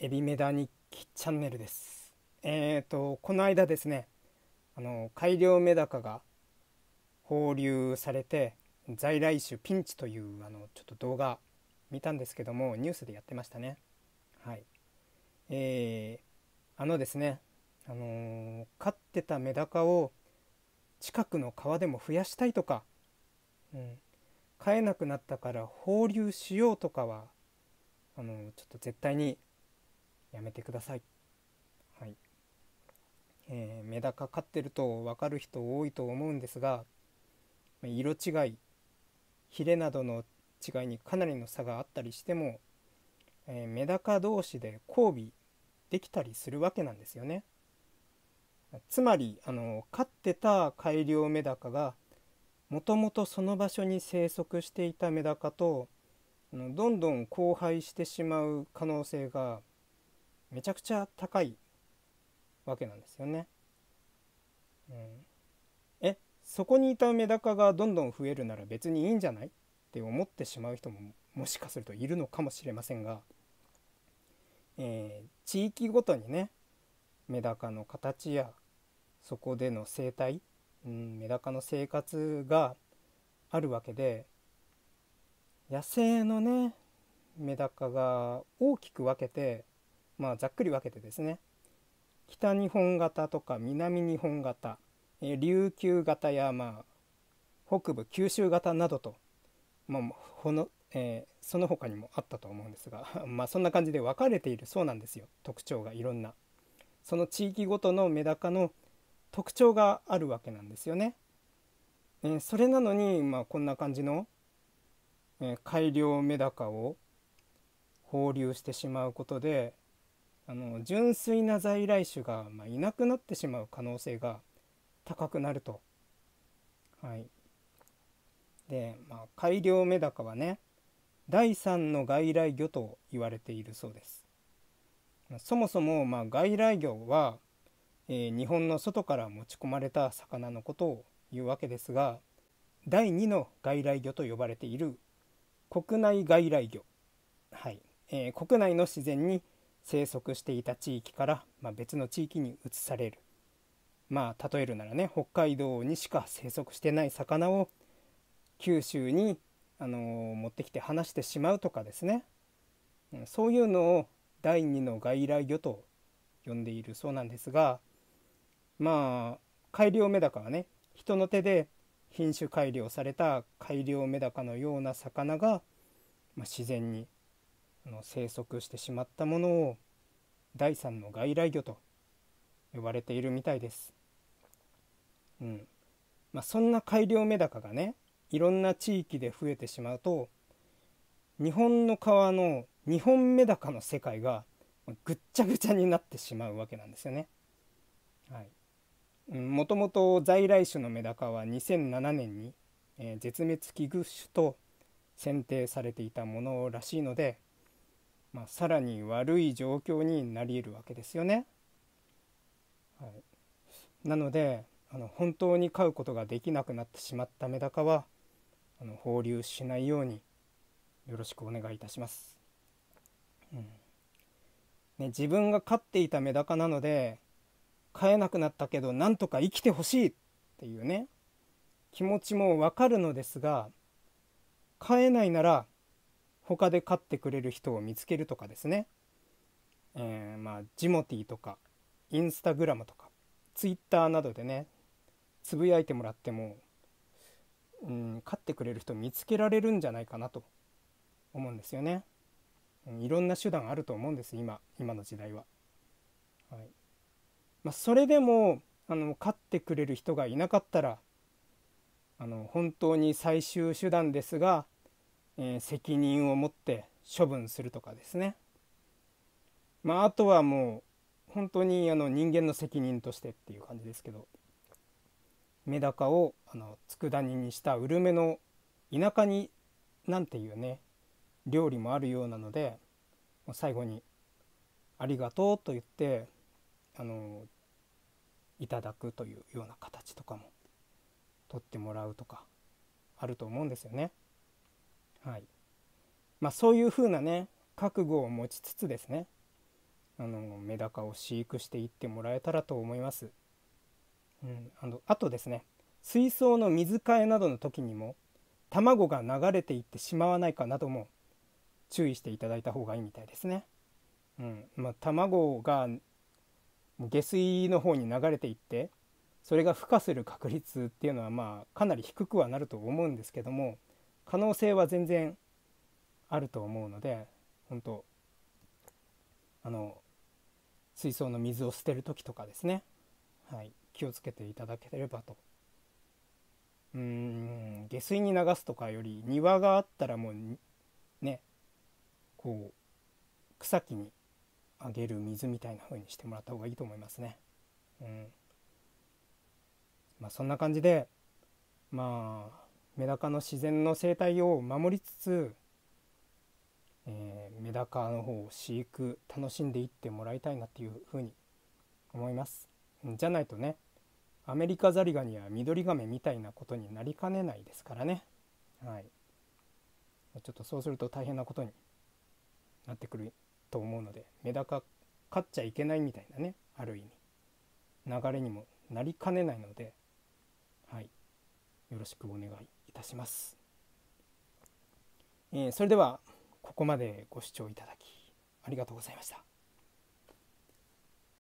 エビメダ日記チャンネルです。えーとこの間ですねあの改良メダカが放流されて在来種ピンチというあのちょっと動画見たんですけどもニュースでやってましたね。はい。えー、あのですねあのー、飼ってたメダカを近くの川でも増やしたいとか、うん、飼えなくなったから放流しようとかはあのちょっと絶対にやめてください。はいえー、メダカ飼ってると分かる人多いと思うんですが色違いヒレなどの違いにかなりの差があったりしても、えー、メダカ同士で交尾できたりするわけなんですよね。つまりあの飼ってた改良メダカがもともとその場所に生息していたメダカとどんどん交配してしまう可能性がめちゃくちゃ高いわけなんですよね。うん、えそこにいたメダカがどんどん増えるなら別にいいんじゃない？って思ってしまう人ももしかするといるのかもしれませんが、えー、地域ごとにねメダカの形やそこでの生態、うん、メダカの生活があるわけで野生のねメダカが大きく分けてまあざっくり分けてですね。北日本型とか南日本型、え琉球型やまあ北部九州型などと、まあほのえー、その他にもあったと思うんですが まあそんな感じで分かれているそうなんですよ。特徴がいろんな。その地域ごとのメダカの特徴があるわけなんですよね。えー、それなのに、まあ、こんな感じのえー、改良メダカを放流してしまうことであの純粋な在来種が、まあ、いなくなってしまう可能性が高くなると。はい、で、まあ、改良メダカはね第3の外来魚と言われているそうです。そもそも、まあ、外来魚は、えー、日本の外から持ち込まれた魚のことを言うわけですが第2の外来魚と呼ばれている国内外来魚、はいえー、国内の自然に生息していた地域から、まあ、別の地域に移される。まあ例えるならね北海道にしか生息してない魚を九州に、あのー、持ってきて放してしまうとかですね。そういうのを第2の外来魚と呼んでいるそうなんですがまあ改良メダカはね人の手で品種改良された改良メダカのような魚が、まあ、自然にあの生息してしまったものを第三の外来魚と呼ばれているみたいです。うんまあ、そんな改良メダカがねいろんな地域で増えてしまうと日本の川の日本メダカの世界がぐっちゃぐちゃになってしまうわけなんですよね。はい、もともと在来種のメダカは2007年に、えー、絶滅危惧種と選定されていたものらしいので、まあ、さらに悪い状況になり得るわけですよね。はい、なのであの本当に飼うことができなくなってしまったメダカはあの放流しないようによろしくお願いいたします。うんね、自分が飼っていたメダカなので飼えなくなったけどなんとか生きてほしいっていうね気持ちもわかるのですが飼えないなら他で飼ってくれる人を見つけるとかですね、えー、まあジモティーとかインスタグラムとかツイッターなどでねつぶやいてもらっても、うん、飼ってくれる人見つけられるんじゃないかなと思うんですよね。いろんな手段あると思うんです今今の時代は。はいまあ、それでもあの飼ってくれる人がいなかったらあの本当に最終手段ですが、え、責任を持って処分するとかですね、まあ、あとはもう本当にあの人間の責任としてっていう感じですけどメダカをあの佃煮にしたウルメの田舎になんていうね料理もあるようなので最後に「ありがとう」と言ってあのいただくというような形とかも取ってもらうとかあると思うんですよね。はいまあ、そういうふうなね覚悟を持ちつつですねあのメダカを飼育していってもらえたらと思います。うん、あのあとですね水槽の水替えなどの時にも卵が流れていってしまわないかなども注意していただいた方がいいみたいですね。うんまあ、卵が下水の方に流れていってそれが孵化する確率っていうのはまあかなり低くはなると思うんですけども可能性は全然あると思うので本当あの水槽の水を捨てる時とかですね、はい、気をつけていただければと。うん下水に流すとかより庭があったらもうねこう草木にあげる水みたいな風にしてもらった方がいいと思いますね。うん。まあ、そんな感じでまあメダカの自然の生態を守りつつ、えー、メダカの方を飼育楽しんでいってもらいたいなっていうふうに思います。じゃないとねアメリカザリガニやミドリガメみたいなことになりかねないですからね。はい、ちょっとそうすると大変なことになってくると思うのでメダカ飼っちゃいけないみたいなねある意味流れにもなりかねないので、はい、よろしくお願いいたします。えー、それではここまでご視聴いただきありがとうございました。